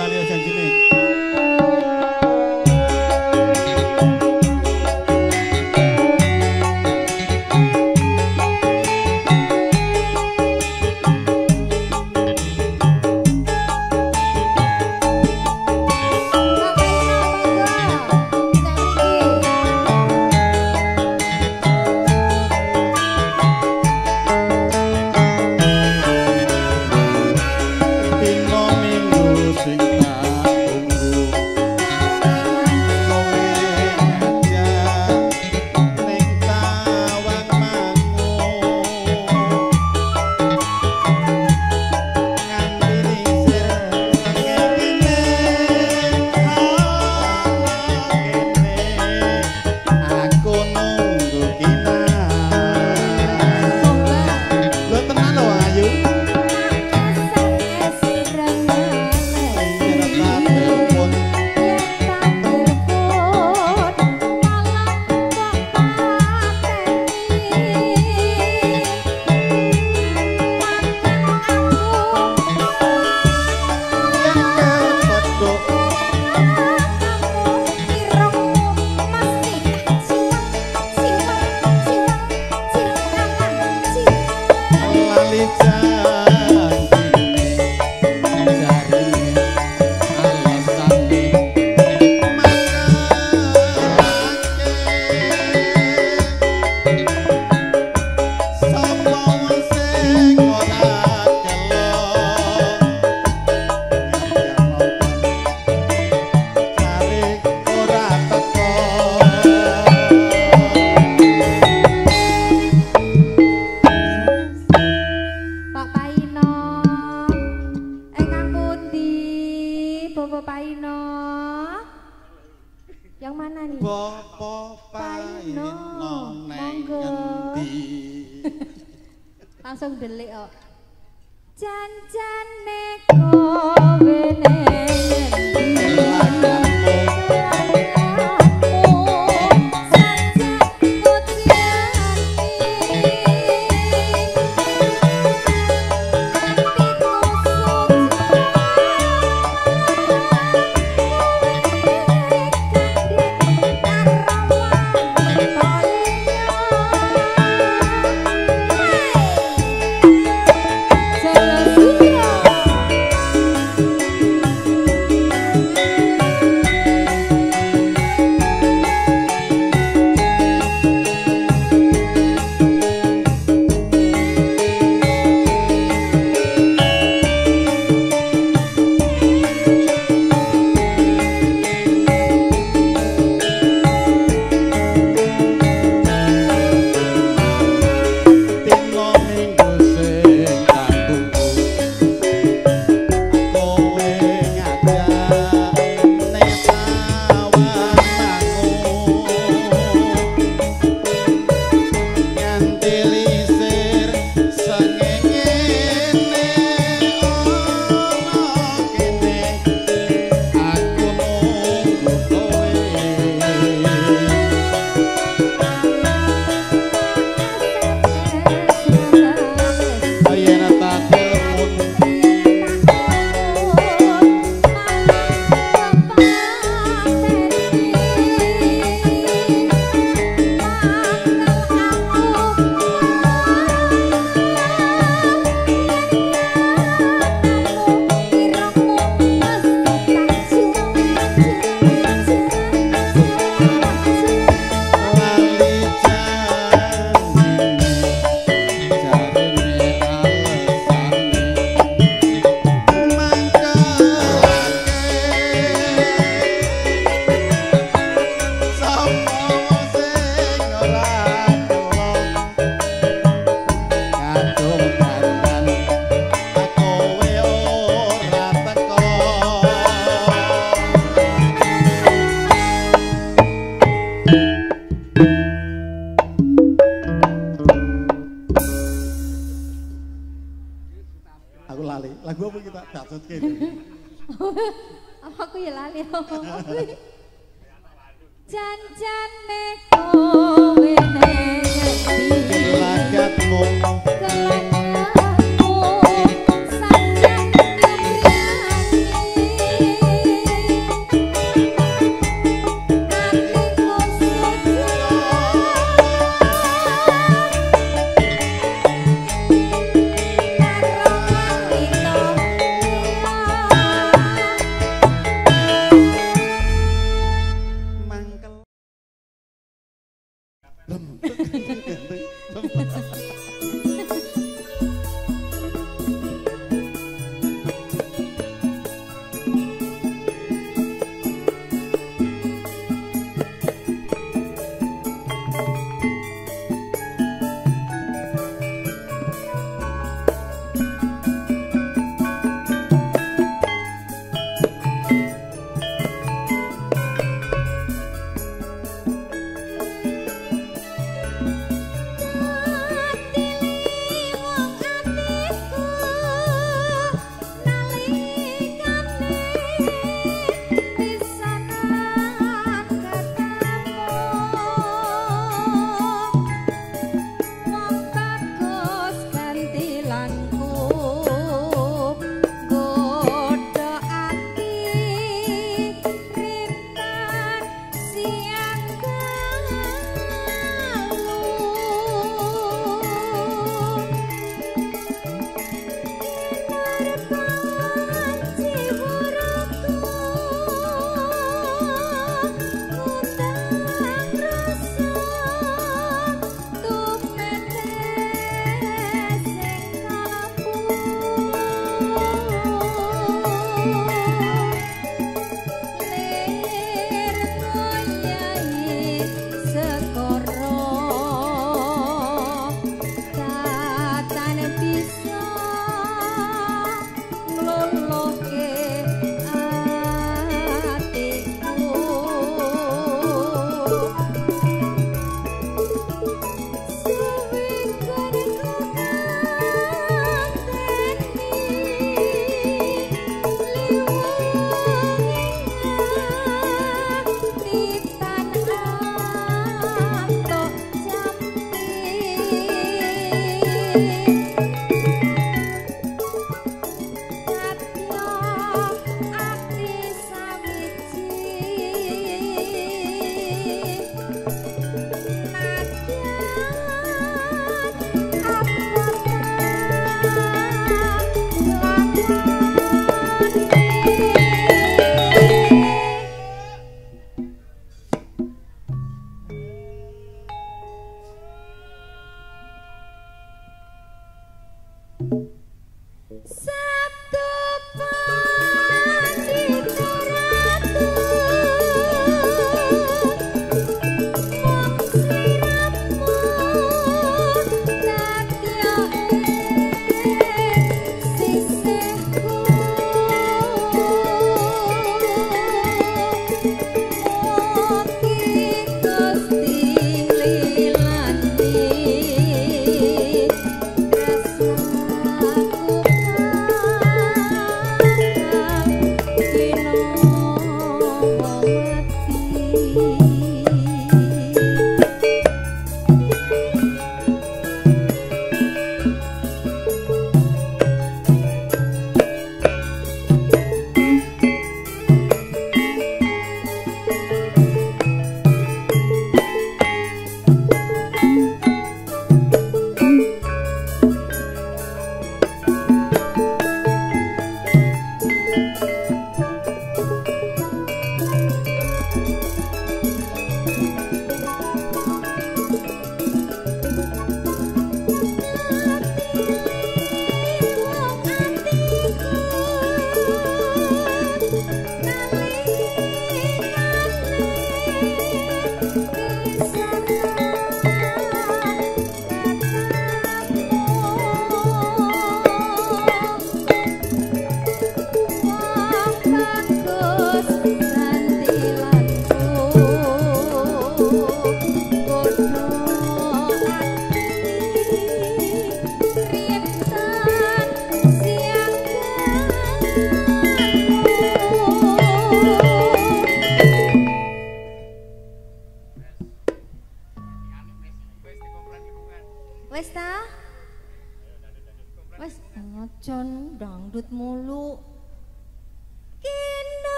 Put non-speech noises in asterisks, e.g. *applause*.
Dale, Thank *laughs* *laughs* you.